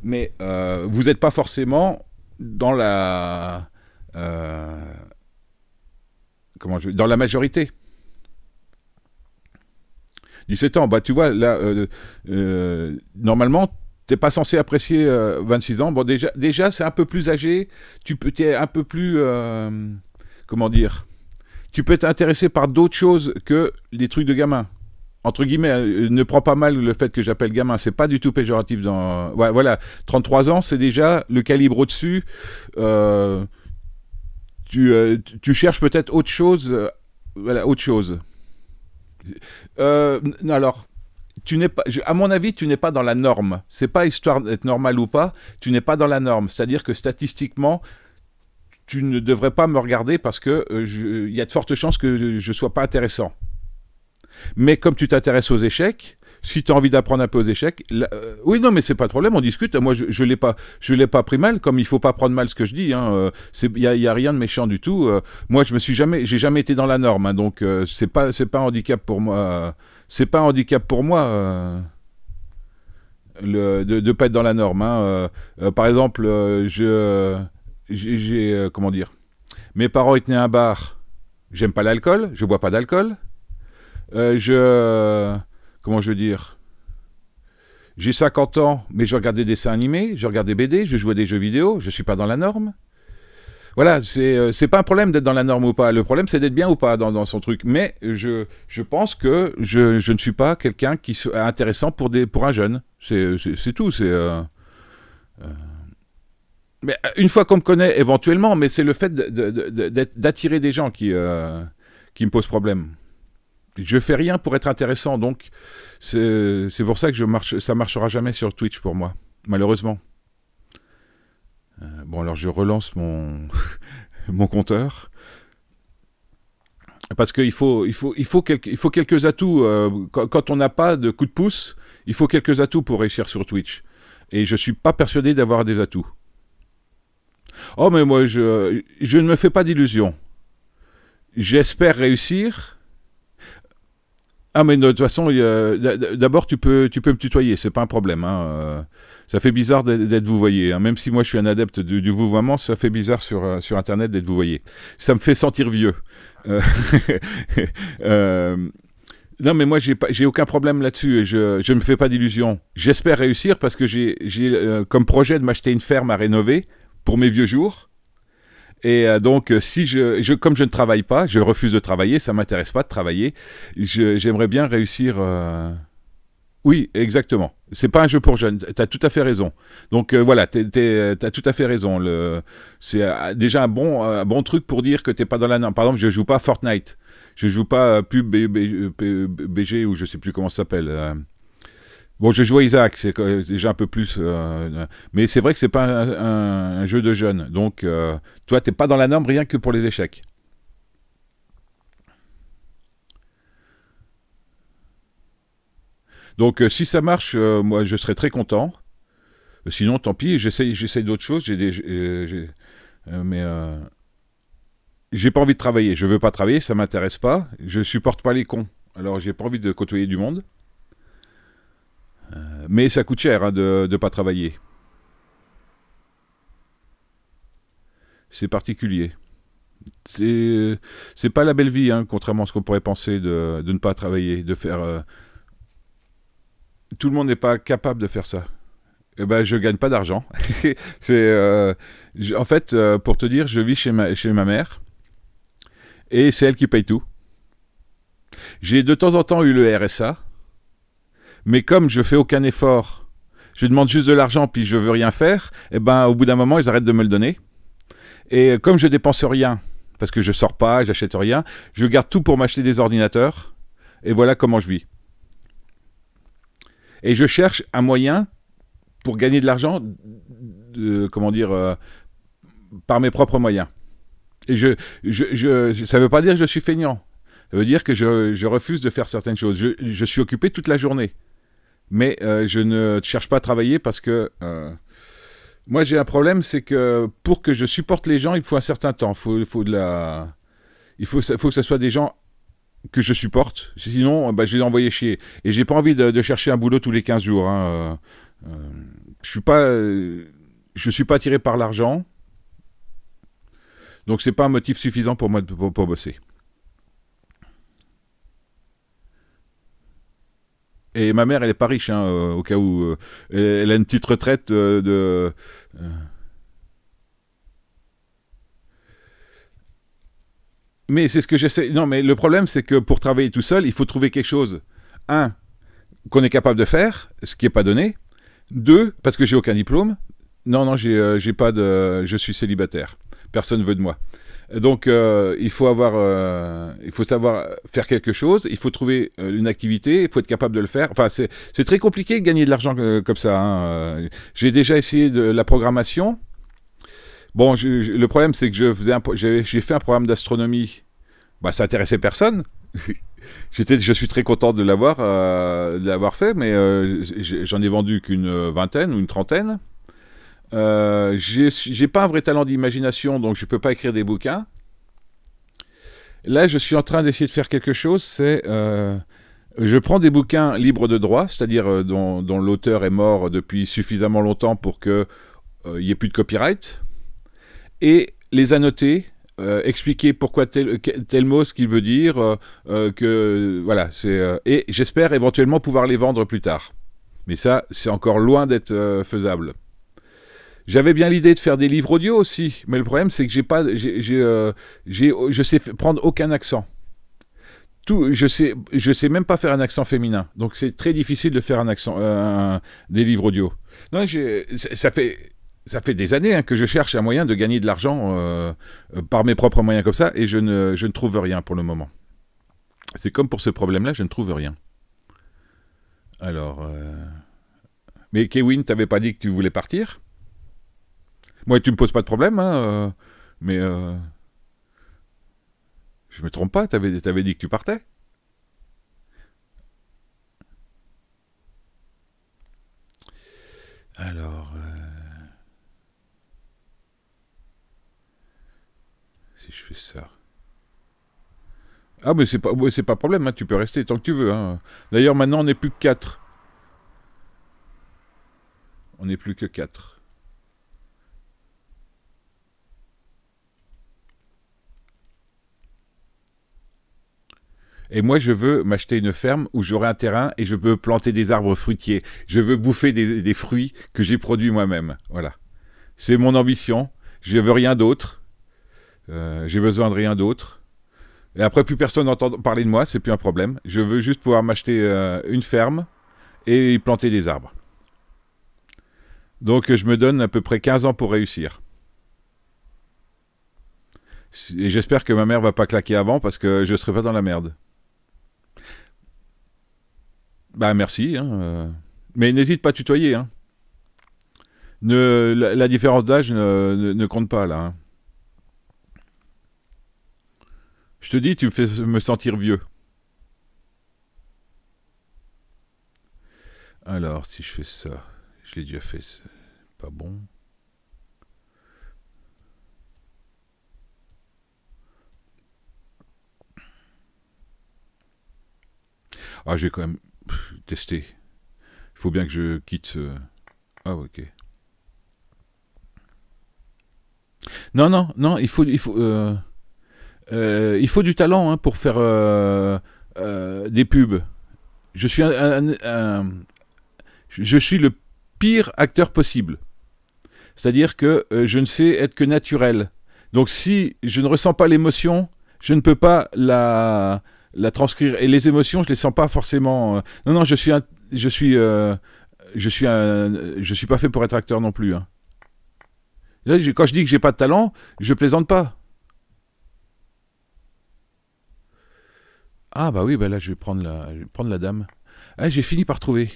mais euh, vous n'êtes pas forcément dans la euh, comment je, dans la majorité. 17 ans, bah tu vois, là, normalement, t'es pas censé apprécier 26 ans. Bon, déjà, déjà c'est un peu plus âgé. Tu peux, es un peu plus, comment dire, tu peux être intéressé par d'autres choses que les trucs de gamin entre guillemets, euh, ne prends pas mal le fait que j'appelle gamin, c'est pas du tout péjoratif dans. Voilà, 33 ans, c'est déjà le calibre au-dessus. Euh, euh, tu, cherches peut-être autre chose. voilà, autre chose. alors, tu n'es pas, à mon avis, tu n'es pas dans la norme. C'est pas histoire d'être normal ou pas. Tu n'es pas dans la norme. C'est-à-dire que statistiquement, tu ne devrais pas me regarder parce que il y a de fortes chances que je, ne sois pas intéressant. Mais comme tu t'intéresses aux échecs, si tu as envie d'apprendre un peu aux échecs, euh, oui, non, mais c'est pas de problème, on discute. Moi, je, je l'ai pas, pas pris mal, comme il faut pas prendre mal ce que je dis. Il hein, euh, n'y a, y a, rien de méchant du tout. Euh. moi, je me suis jamais, j'ai jamais été dans la norme, hein, donc c'est pas, pas un handicap pour moi. c'est pas un handicap pour moi. De ne pas être dans la norme. Hein, par exemple, je, j'ai, comment dire, mes parents étaient un bar. J'aime pas l'alcool, je bois pas d'alcool. Euh, je. Comment je veux dire J'ai 50 ans, mais je regarde des dessins animés, je regarde des BD, je joue à des jeux vidéo, je suis pas dans la norme. Voilà, c'est euh, c'est pas un problème d'être dans la norme ou pas. Le problème, c'est d'être bien ou pas dans, dans, son truc. Mais je, je pense que je, je ne suis pas quelqu'un qui est intéressant pour, des, pour un jeune. C'est tout. C'est. Euh, mais une fois qu'on me connaît, éventuellement, mais c'est le fait d'attirer des gens qui, qui me pose problème je fais rien pour être intéressant, donc c'est pour ça que je marche, ça marchera jamais sur Twitch pour moi, malheureusement. Euh, bon, alors je relance mon, mon compteur. Parce qu'il faut, il faut, il faut, quelques, il faut quelques atouts. Euh, quand, on n'a pas de coup de pouce, il faut quelques atouts pour réussir sur Twitch. Et je suis pas persuadé d'avoir des atouts. Oh, mais moi, je, je ne me fais pas d'illusions. J'espère réussir ah mais de toute façon, d'abord tu peux, tu peux me tutoyer, c'est pas un problème. Hein. Euh, ça fait bizarre d'être vous voyez, hein. même si moi je suis un adepte du, du vouvoiement, ça fait bizarre sur, euh, sur Internet d'être vous voyez. Ça me fait sentir vieux. Euh, non mais moi j'ai aucun problème là-dessus, je je me fais pas d'illusions. J'espère réussir parce que j'ai comme projet de m'acheter une ferme à rénover pour mes vieux jours. Et euh, donc, euh, si je, je, comme je ne travaille pas, je refuse de travailler, ça m'intéresse pas de travailler. J'aimerais bien réussir. Euh, oui, exactement. C'est pas un jeu pour jeunes. Tu as tout à fait raison. Donc voilà, tu as tout à fait raison. C'est déjà un bon, un bon truc pour dire que t'es pas dans la. Par exemple, je joue pas Fortnite. Je joue pas pub BG ou je sais plus comment ça s'appelle. Bon, je joue à Isaac, c'est déjà un peu plus. Euh, mais c'est vrai que c'est pas un, jeu de jeunes. Donc, euh, toi, t'es pas dans la norme rien que pour les échecs. Donc, euh, si ça marche, moi, je serais très content. Sinon, tant pis, j'essaye d'autres choses. J'ai des, mais j'ai pas envie de travailler. Je veux pas travailler, ça m'intéresse pas. Je supporte pas les cons. Alors, j'ai pas envie de côtoyer du monde. Euh, mais ça coûte cher hein, de ne pas travailler. C'est particulier. C'est pas la belle vie, hein, contrairement à ce qu'on pourrait penser de, ne pas travailler, de faire. Euh, tout le monde n'est pas capable de faire ça. Eh ben, je gagne pas d'argent. euh, en fait, pour te dire, je vis chez ma, chez ma mère et c'est elle qui paye tout. J'ai de temps en temps eu le RSA, mais comme je fais aucun effort, je demande juste de l'argent puis je veux rien faire, eh ben au bout d'un moment ils arrêtent de me le donner. Et comme je dépense rien, parce que je sors pas, j'achète rien, je garde tout pour m'acheter des ordinateurs. Et voilà comment je vis. Et je cherche un moyen pour gagner de l'argent, comment dire, euh, par mes propres moyens. Et ça ne veut pas dire que je suis feignant. Ça veut dire que je, refuse de faire certaines choses. Je suis occupé toute la journée mais euh, je ne cherche pas à travailler parce que euh, moi j'ai un problème, c'est que pour que je supporte les gens, il faut un certain temps. Faut, faut de la... Il faut, faut que ce soit des gens que je supporte, sinon bah, je les envoyer chier. Et j'ai pas envie de, chercher un boulot tous les 15 jours. Hein. Euh, je suis pas, je suis pas attiré par l'argent, donc c'est pas un motif suffisant pour moi pour bosser. Et ma mère, elle est pas riche, hein, au cas où. elle a une petite retraite de. Mais c'est ce que j'essaie. Non, mais le problème, c'est que pour travailler tout seul, il faut trouver quelque chose. Un, qu'on est capable de faire, ce qui n'est pas donné. Deux, parce que j'ai aucun diplôme. Non, non, j'ai, pas de. Je suis célibataire. Personne ne veut de moi. Donc, euh, il faut avoir, euh, il faut savoir faire quelque chose. Il faut trouver euh, une activité. Il faut être capable de le faire. Enfin, c'est, très compliqué de gagner de l'argent comme ça. Hein. J'ai déjà essayé de la programmation. Bon, le problème, c'est que j'ai, fait un programme d'astronomie. Bah, ça intéressait personne. J'étais, je suis très content de l'avoir fait, mais j'en ai vendu qu'une vingtaine ou une trentaine. Euh, j'ai pas un vrai talent d'imagination, donc je peux pas écrire des bouquins. Là, je suis en train d'essayer de faire quelque chose, c'est... Euh, je prends des bouquins libres de droit, c'est-à-dire euh, dont, l'auteur est mort depuis suffisamment longtemps pour qu'il n'y ait plus de copyright, et les annoter, expliquer pourquoi tel, mot, ce qu'il veut dire, voilà, c'est et j'espère éventuellement pouvoir les vendre plus tard. Mais ça, c'est encore loin d'être faisable. J'avais bien l'idée de faire des livres audio aussi, mais le problème c'est que j'ai pas, j'ai, euh, je sais prendre aucun accent. Tout, je sais, je sais même pas faire un accent féminin, donc c'est très difficile de faire un accent, euh, des livres audio. Non, ça fait, ça fait des années hein, que je cherche un moyen de gagner de l'argent euh, par mes propres moyens comme ça, et je ne, je ne trouve rien pour le moment. C'est comme pour ce problème-là, je ne trouve rien. Alors, mais Kevin, t'avais pas dit que tu voulais partir? Moi, tu me poses pas de problème, hein, euh, mais euh, je me trompe pas, tu avais, avais dit que tu partais. Alors, euh, si je fais ça. Ah, mais c'est pas, c'est pas problème, hein, tu peux rester tant que tu veux. Hein. D'ailleurs, maintenant, on n'est plus que 4. On n'est plus que 4. Et moi, je veux m'acheter une ferme où j'aurai un terrain et je veux planter des arbres fruitiers. Je veux bouffer des, fruits que j'ai produits moi-même. Voilà. C'est mon ambition. Je veux rien d'autre. Euh, j'ai besoin de rien d'autre. Et après, plus personne n'entend parler de moi, c'est plus un problème. Je veux juste pouvoir m'acheter euh, une ferme et y planter des arbres. Donc, je me donne à peu près 15 ans pour réussir. Et j'espère que ma mère va pas claquer avant parce que je serai pas dans la merde. Bah merci. Hein, euh. Mais n'hésite pas à tutoyer. Hein. Ne, la, différence d'âge ne, compte pas là. Hein. Je te dis, tu me fais me sentir vieux. Alors, si je fais ça, je l'ai déjà fait, c'est pas bon. Ah, j'ai quand même tester. Il faut bien que je quitte ce... Ah, ok. Non, non, non, il faut, il faut, euh, euh, du talent hein, pour faire euh, des pubs. Je suis un, je suis le pire acteur possible. C'est-à-dire que je ne sais être que naturel. Donc si je ne ressens pas l'émotion, je ne peux pas la, la transcrire. Et les émotions, je les sens pas forcément. Euh, non, non, je suis un, je suis, euh, je suis un, je suis pas fait pour être acteur non plus. Hein. Quand je dis que j'ai pas de talent, je plaisante pas. Ah bah oui, bah là je vais prendre la, prendre la dame. Ah, j'ai fini par trouver.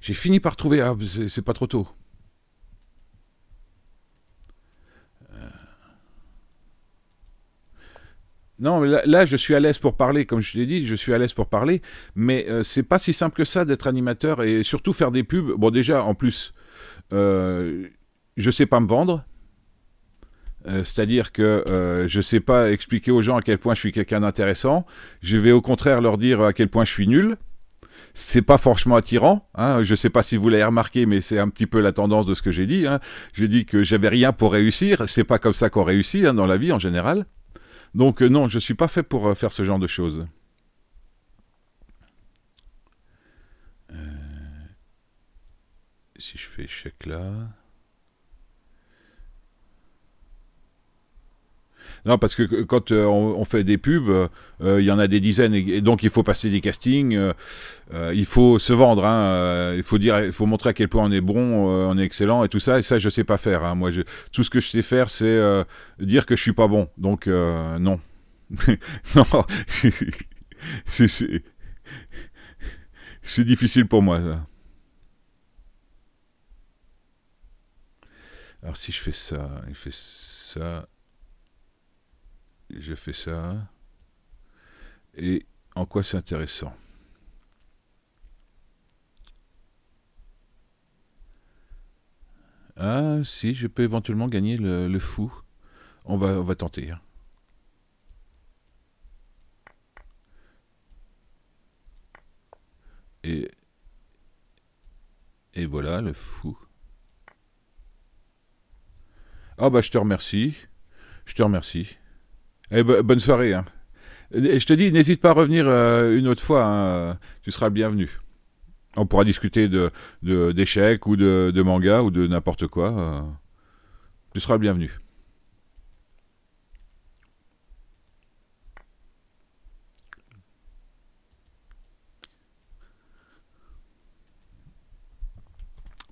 J'ai fini par trouver. Ah, c'est pas trop tôt. Non, là, je suis à l'aise pour parler, comme je l'ai dit, je suis à l'aise pour parler, mais euh, c'est pas si simple que ça d'être animateur et surtout faire des pubs. Bon, déjà, en plus, euh, je sais pas me vendre. Euh, c'est-à-dire que euh, je sais pas expliquer aux gens à quel point je suis quelqu'un d'intéressant. Je vais au contraire leur dire à quel point je suis nul. C'est pas franchement attirant. Hein. Je sais pas si vous l'avez remarqué, mais c'est un petit peu la tendance de ce que j'ai dit. Hein. J'ai dit que j'avais rien pour réussir. C'est pas comme ça qu'on réussit hein, dans la vie en général. Donc euh, non, je ne suis pas fait pour euh, faire ce genre de choses. Euh, si je fais échec là... Non, parce que quand euh, on, fait des pubs, euh, il y en a des dizaines, et, donc il faut passer des castings, euh, il faut se vendre, hein, il faut dire, il faut montrer à quel point on est bon, on est excellent et tout ça. Et ça, je sais pas faire. Hein. Moi, tout ce que je sais faire, c'est dire que je suis pas bon. Donc non, non, c'est difficile pour moi. Alors si je fais ça, il fait ça, je fais ça. Et en quoi c'est intéressant? Ah, si, je peux éventuellement gagner le, fou. On va, on va tenter. Hein. Et, et voilà, le fou. Ah bah je te remercie. Je te remercie. Eh, bonne soirée. Hein. Et je te dis, n'hésite pas à revenir euh, une autre fois. Hein. Tu seras le bienvenu. On pourra discuter de d'échecs ou de, de manga ou de n'importe quoi. Euh. tu seras le bienvenu.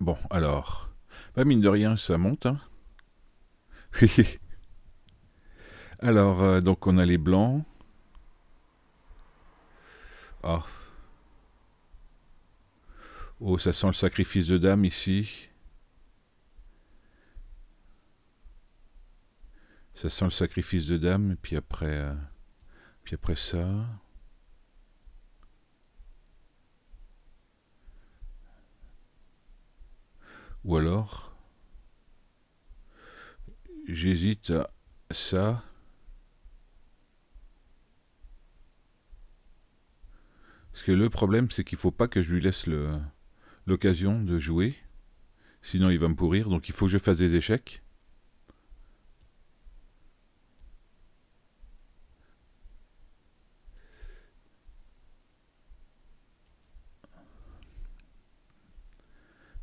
Bon, alors, bah mine de rien, ça monte. Hein. Alors, euh, donc on a les blancs. Ah. Oh, ça sent le sacrifice de dame ici. Ça sent le sacrifice de dame, et puis après, euh, puis après ça. Ou alors, j'hésite à ça. Parce que le problème, c'est qu'il faut pas que je lui laisse l'occasion de jouer. Sinon, il va me pourrir. Donc, il faut que je fasse des échecs.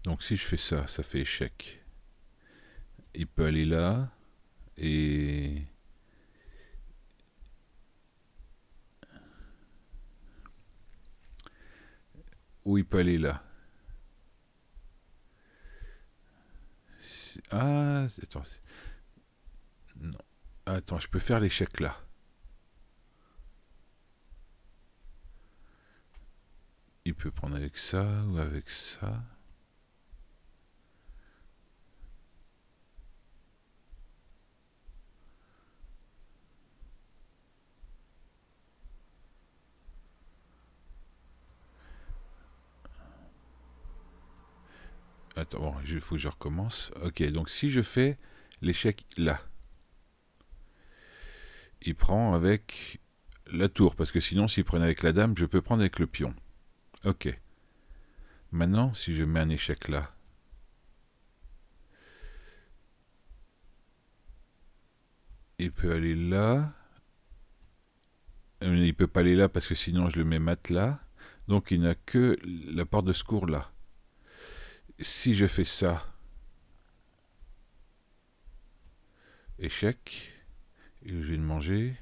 Donc, si je fais ça, ça fait échec. Il peut aller là. Et... Où il peut aller là? Ah, attends. Non. Attends, je peux faire l'échec là. Il peut prendre avec ça ou avec ça. Attends, bon, il faut que je recommence. Ok, donc si je fais l'échec là, il prend avec la tour, parce que sinon, s'il prenait avec la dame, je peux prendre avec le pion. Ok. Maintenant, si je mets un échec là, il peut aller là. Euh, il peut pas aller là parce que sinon je le mets mat là. Donc il n'a que la porte de secours là si je fais ça, échec, je vais de manger.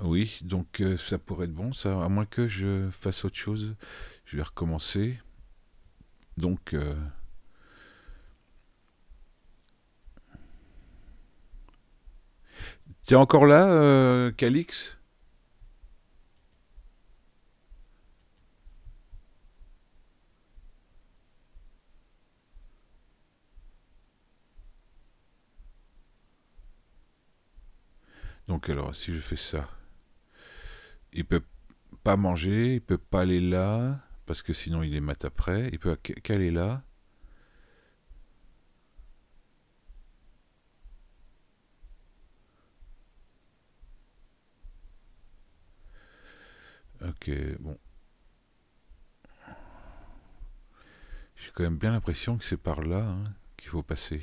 Oui, donc euh, ça pourrait être bon, ça, à moins que je fasse autre chose. Je vais recommencer. Donc, euh, tu es encore là, euh, Calix? Donc alors, si je fais ça, il peut pas manger, il peut pas aller là, parce que sinon il est mat après. Il peut qu'aller là. Ok, bon. J'ai quand même bien l'impression que c'est par là hein, qu'il faut passer.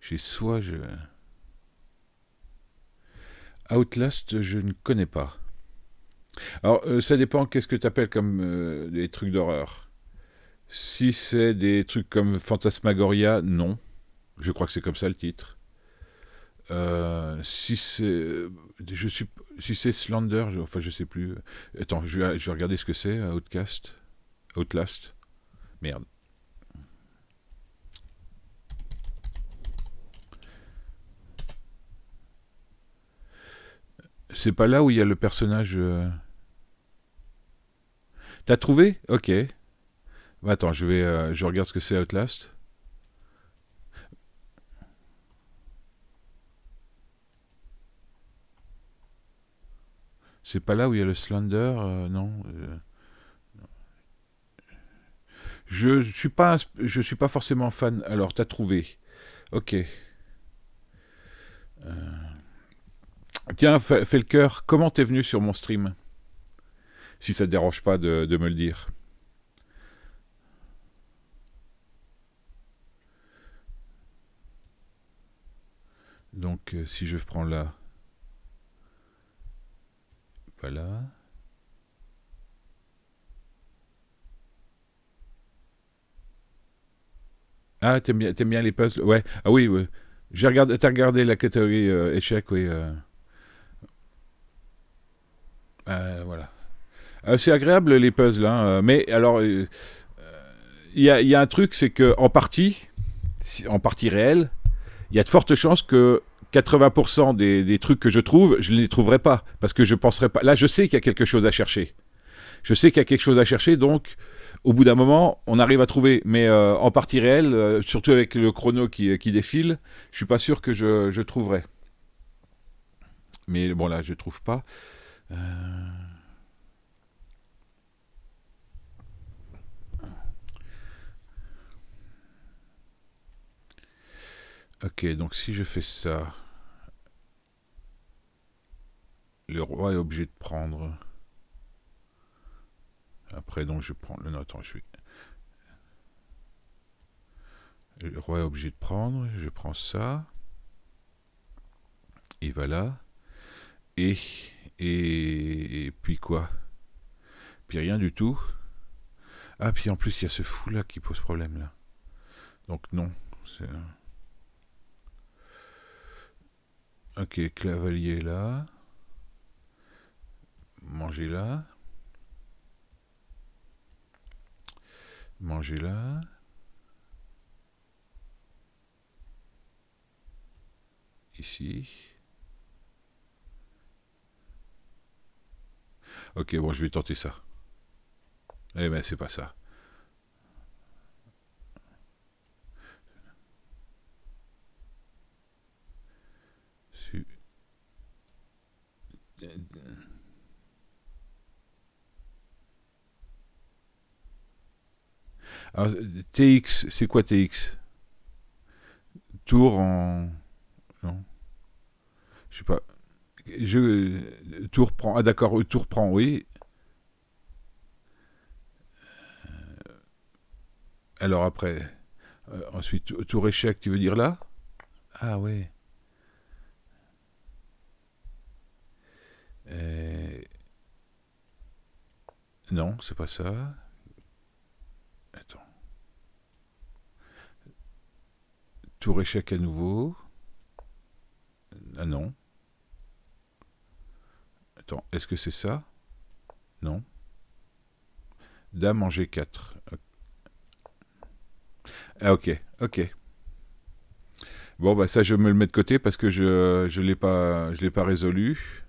J'ai soit je... Outlast, je ne connais pas. Alors, euh, ça dépend qu'est-ce que tu appelles comme euh, des trucs d'horreur? Si c'est des trucs comme Fantasmagoria, non. Je crois que c'est comme ça le titre. Euh, si c'est, je si c'est Slender, enfin je sais plus. Attends, je vais, je vais regarder ce que c'est. Outcast, Outlast. Merde. C'est pas là où il y a le personnage. euh, T'as trouvé? Ok. Bah, attends, je vais, euh, je regarde ce que c'est Outlast. C'est pas là où il y a le Slender, euh, non. Je, je suis pas, je suis pas forcément fan. Alors, t'as trouvé. Ok. Tiens, Fe- Felker, comment t'es venu sur mon stream? Si ça te dérange pas de, me le dire. Donc, euh, si je prends là, voilà. Ah, t'aimes bien, bien les puzzles? Ouais. Ah oui, ouais. J'ai regardé, t'as regardé la catégorie euh, échec, oui. euh. Euh, voilà. Euh, c'est agréable les puzzles, hein, euh, mais alors, il y, a, y a un truc, c'est que en partie, en partie réelle, il y a de fortes chances que 80% des, des trucs que je trouve, je ne les trouverai pas, parce que je penserai pas. Là, je sais qu'il y a quelque chose à chercher. Je sais qu'il y a quelque chose à chercher, donc au bout d'un moment, on arrive à trouver. Mais en partie réelle, surtout avec le chrono qui, qui défile, je suis pas sûr que je, je trouverai. Mais bon, là, je trouve pas. Euh, Ok, donc si je fais ça, le roi est obligé de prendre. Après, donc je prends le. Non, attends, je vais. Le roi est obligé de prendre. Je prends ça. Et voilà. Et. Et, puis quoi? Puis rien du tout. Ah, puis en plus, il y a ce fou là qui pose problème là. Donc non. Ok, cavalier là. Manger là. Manger là. Ici. Ok, bon, je vais tenter ça. Eh ben, c'est pas ça. Alors, TX, c'est quoi TX Tour en. Non. Je sais pas. Je. Tour prend. Ah, d'accord, tour prend, oui. Alors après. euh, ensuite, tour échec, tu veux dire là? Ah, ouais. Euh, Non, c'est pas ça. Attends. Tour échec à nouveau. Ah non. Est-ce que c'est ça? Non. Dame en G4. Ah ok, ok. Bon bah ça je me le mets de côté parce que je je l'ai pas je l'ai pas résolu.